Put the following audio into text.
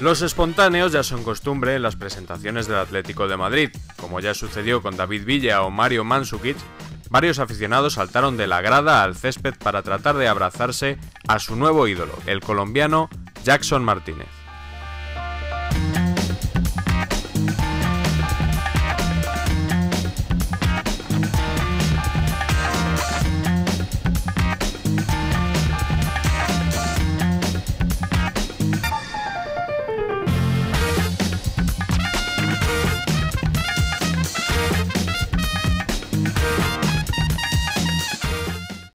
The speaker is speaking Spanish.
Los espontáneos ya son costumbre en las presentaciones del Atlético de Madrid. Como ya sucedió con David Villa o Mario Mandzukic, varios aficionados saltaron de la grada al césped para tratar de abrazarse a su nuevo ídolo, el colombiano Jackson Martínez.